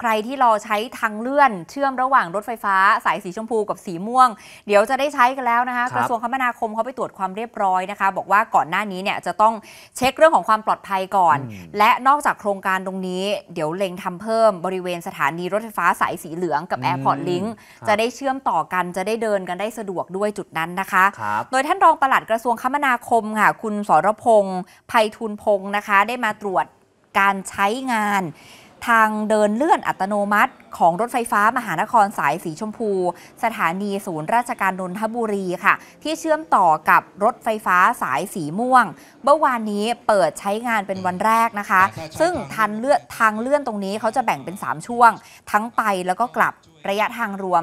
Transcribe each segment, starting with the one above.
ใครที่รอใช้ทางเลื่อนเชื่อมระหว่างรถไฟฟ้า สายสีชมพูกับสีม่วง เดี๋ยวจะได้ใช้กันแล้วนะคะครับกระทรวงคมนาคมเขาไปตรวจความเรียบร้อยนะคะ บอกว่าก่อนหน้านี้เนี่ยจะต้องเช็คเรื่องของความปลอดภัยก่อนอืมและนอกจากโครงการตรงนี้ เดี๋ยวเล็งทำเพิ่มบริเวณสถานีรถไฟฟ้าสายสีเหลืองกับอืม Airport Link ครับจะได้เชื่อมต่อกันจะได้เดินกันได้สะดวกด้วยจุดนั้นนะคะครับโดยท่านรองปลัดกระทรวงคมนาคมค่ะคุณสรพงษ์ไพฑูรย์พงศ์นะคะ ได้มาตรวจการใช้งาน ทางเดินเลื่อนอัตโนมัติของรถไฟฟ้ามหานครสายสีชมพู สถานีศูนย์ราชการนนทบุรีค่ะ ที่เชื่อมต่อกับรถไฟฟ้าสายสีม่วง เมื่อวานนี้เปิดใช้งานเป็นวันแรกนะคะ ซึ่งทันเลื่อนทางเลื่อนตรงนี้เขาจะแบ่งเป็น 3 ช่วง ทั้งไปแล้วก็กลับ ระยะทางรวม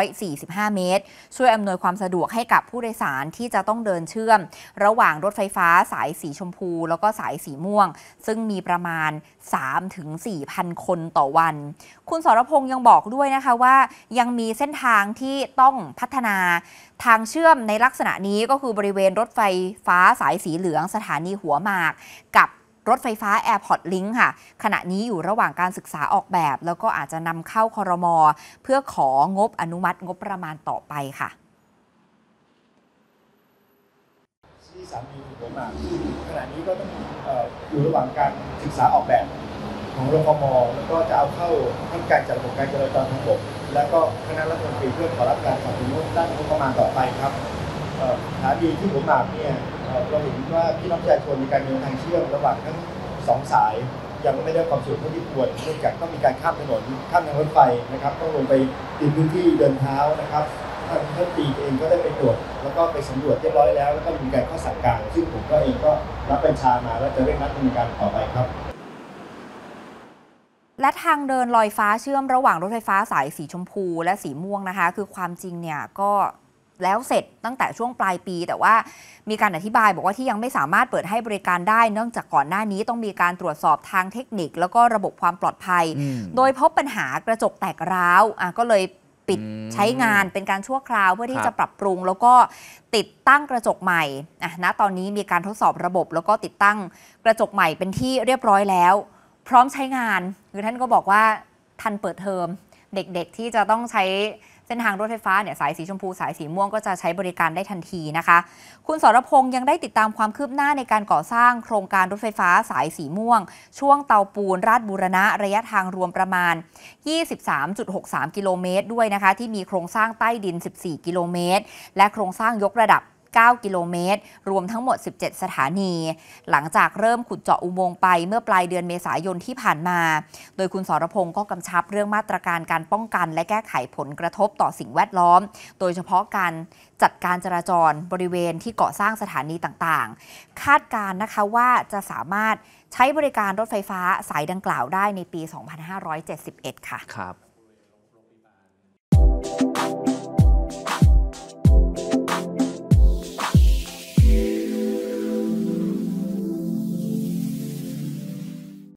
345 เมตร ช่วยอำนวยความสะดวกให้กับผู้โดยสารที่จะต้องเดินเชื่อม ระหว่างรถไฟฟ้าสายสีชมพู แล้วก็สายสีม่วง ซึ่งมีประมาณ 3-4,000 คนต่อวัน คุณสรพงษ์ยังบอกด้วยนะคะว่า ยังมีเส้นทางที่ต้องพัฒนาทางเชื่อมในลักษณะนี้ก็คือบริเวณรถไฟฟ้าสายสีเหลืองสถานีหัวหมากกับ รถไฟฟ้า Airport Link ค่ะ ขณะนี้อยู่ระหว่างการศึกษาออกแบบ แล้วก็อาจจะนำเข้าคอรมอเพื่อของบอนุมัติงบประมาณต่อไปค่ะที่สามีผมมาขณะนี้ก็ต้องอยู่ระหว่างการศึกษาออกแบบของรฟมแล้วก็จะเอาเข้าทั้งการจัดระบบการจราจรทางบกและก็คณะรัฐมนตรีเพื่อขอรับการสนับสนุนด้านงบประมาณต่อไปครับ สถานีที่ผมมาเนี่ยเราเห็นว่าพี่น้องประชาชนมีการเดินทางเชื่อมระหว่างทั้งสองสายยังไม่ได้ความสะดวกเท่าที่ควรเนื่องจากต้องมีการข้ามถนนข้ามทางรถไฟนะครับต้องลงไปติดพื้นที่เดินเท้านะครับท่านท่านตีเองก็ได้ไปตรวจแล้วก็ไปสำรวจเรียบร้อยแล้ว แล้วก็มีการข้อสั่งการ ซึ่งผมก็เองก็รับบัญชามาแล้วจะเร่งรัดดำเนินการต่อไปครับ และทางเดินลอยฟ้าเชื่อมระหว่างรถไฟฟ้าสายสีชมพู และสีม่วงนะคะ คือความจริงเนี่ยก็ แล้วเสร็จตั้งแต่ช่วงปลายปี แต่ว่ามีการอธิบายบอกว่าที่ยังไม่สามารถเปิดให้บริการได้ เนื่องจากก่อนหน้านี้ต้องมีการตรวจสอบทางเทคนิค แล้วก็ระบบความปลอดภัยอืมโดยพบปัญหากระจกแตกร้าวอะก็เลยปิดอืมใช้งานเป็นการชั่วคราวเพื่อที่ครับจะปรับปรุง แล้วก็ติดตั้งกระจกใหม่อะณตอนนี้มีการทดสอบระบบ แล้วก็ติดตั้งกระจกใหม่เป็นที่เรียบร้อยแล้ว พร้อมใช้งานคือท่านก็บอกว่าทันเปิดเทอมเด็กๆที่จะต้องใช้ เส้นทางรถไฟฟ้าเนี่ยสายสีชมพูสายสีม่วงก็จะใช้บริการได้ทันทีนะคะ คุณสรพงษ์ยังได้ติดตามความคืบหน้าในการก่อสร้างโครงการรถไฟฟ้าสายสีม่วง ช่วงเตาปูนราชบูรณะระยะทางรวมประมาณ 23.63 กิโลเมตรด้วยนะคะ ที่มีโครงสร้างใต้ดิน 14 กิโลเมตร และโครงสร้างยกระดับ 9 กิโลเมตร รวมทั้งหมด 17 สถานี หลังจากเริ่มขุดเจาะอุโมงค์ไปเมื่อปลายเดือนเมษายนที่ผ่านมา โดยคุณสรพงศ์ก็กำชับเรื่องมาตรการการป้องกัน และแก้ไขผลกระทบต่อสิ่งแวดล้อม โดยเฉพาะการจัดการจราจรบริเวณที่ก่อสร้างสถานีต่างๆ คาดการณ์นะคะว่าจะสามารถใช้บริการรถไฟฟ้าสายดังกล่าวได้ในปี 2571 ค่ะ ครับ